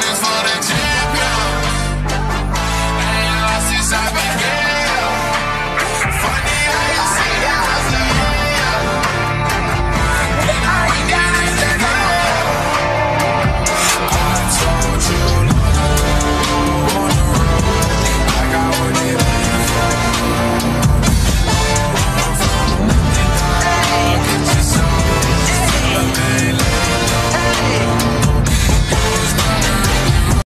It's what it takes.